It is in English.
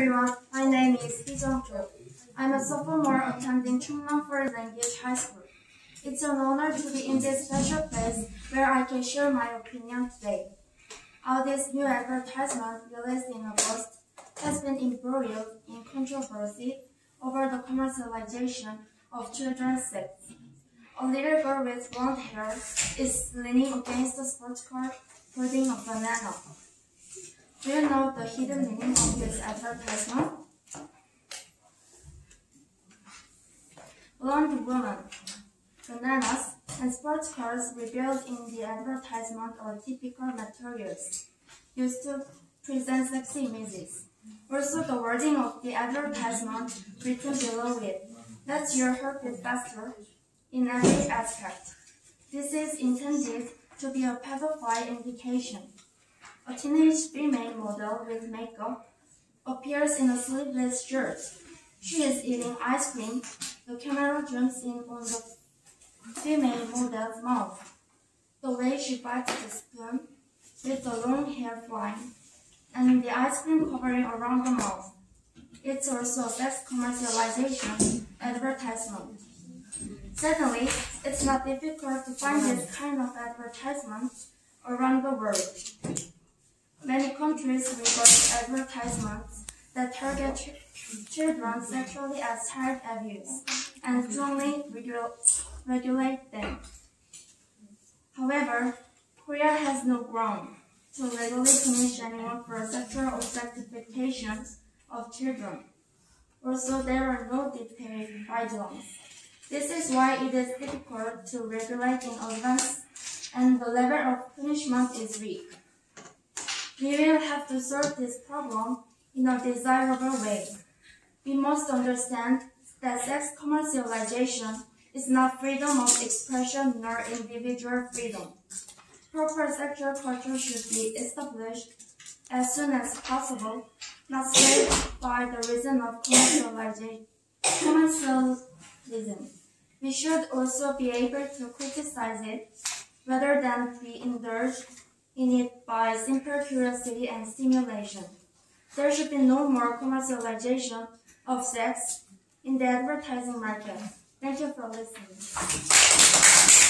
everyone, my name is Hee-jung Cho. I'm a sophomore attending Chungnam Foreign Language High School. It's an honor to be in this special place where I can share my opinion today. All this new advertisement released in August has been embroiled in controversy over the commercialization of children's sex. A little girl with blonde hair is leaning against a sports car holding a banana. Do you know the hidden meaning advertisement? Blonde woman, bananas, and sports cars revealed in the advertisement are typical materials used to present sexy images. Also, the wording of the advertisement written below it lets your heart beat faster in every aspect. This is intended to be a pedophile indication. A teenage female model with makeup appears in a sleeveless shirt. She is eating ice cream. The camera zooms in on the female model's mouth. The way she bites the spoon, with the long hair flying, and the ice cream covering around the mouth. It's also a sex commercialization advertisement. Certainly, it's not difficult to find this kind of advertisement around the world. Many countries regard advertisements that target ch children sexually as child abuse and strongly regu regulate them. However, Korea has no ground to legally punish anyone for sexual objectification of children. Also, there are no detailed guidelines. This is why it is difficult to regulate in advance and the level of punishment is weak. We will have to solve this problem in a desirable way. We must understand that sex commercialization is not freedom of expression nor individual freedom. Proper sexual culture should be established as soon as possible, not saved by the reason of commercialization. We should also be able to criticize it rather than be indulged in it by simple curiosity and stimulation. There should be no more commercialization of sex in the advertising market. Thank you for listening.